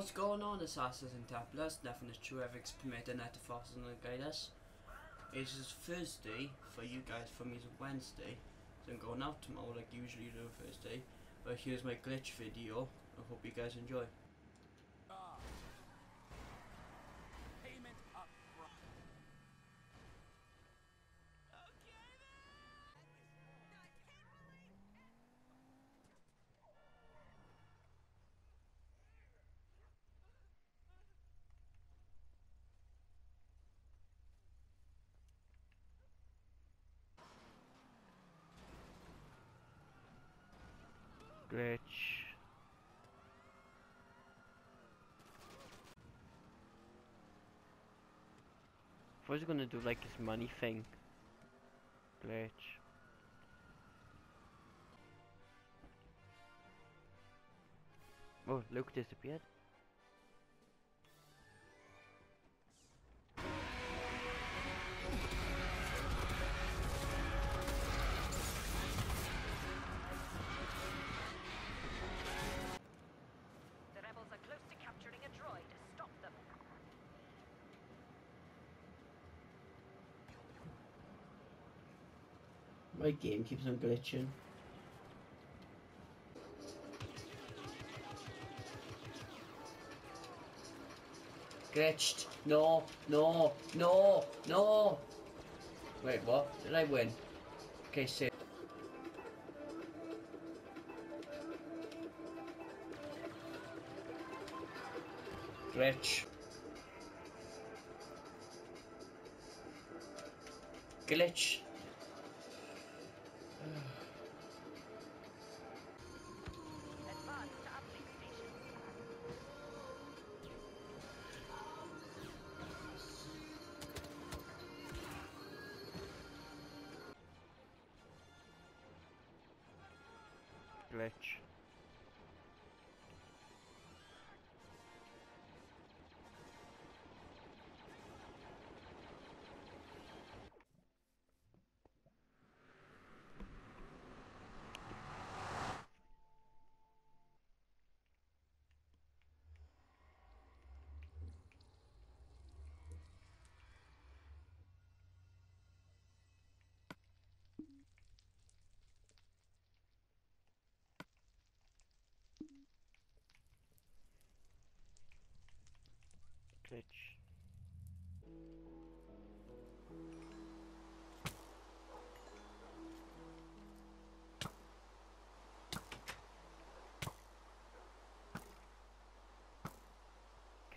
What's going on, Assassins and Templars? Nothing is true, I've experienced net to forces and guide us. It is Thursday for you guys, for me it's Wednesday. So I'm going out tomorrow like usually do Thursday. But here's my glitch video. I hope you guys enjoy. Glitch. I was gonna do like this money thing. Glitch. Oh, Luke disappeared. My game keeps on glitching. Glitched. No, no, no, no. Wait, what? Did I win? Okay, save. Glitch. Glitch. Glitch. Can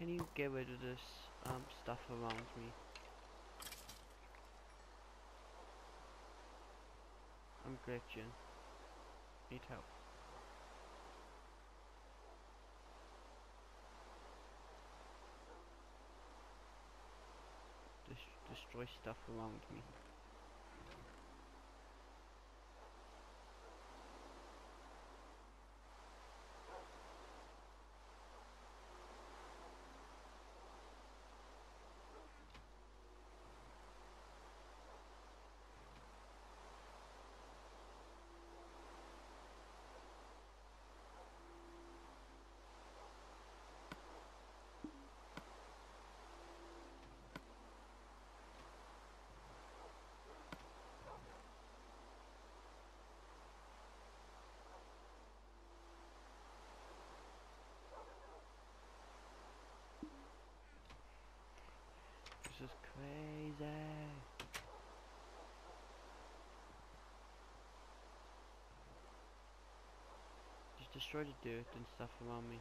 you get rid of this um stuff around me? I'm glitching. Need help. Destroy stuff around me. This is crazy. Just destroy the dirt and stuff around me.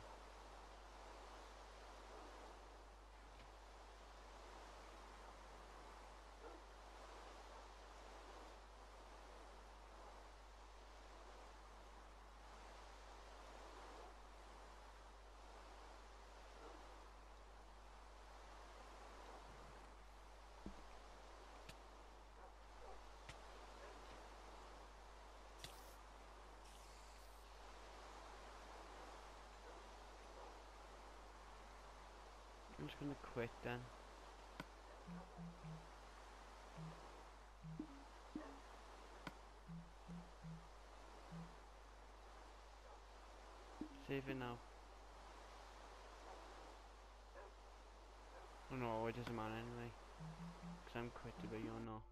I'm just gonna quit then. Save it now. Oh no, it doesn't matter anyway. Because I'm quitting, but you're not.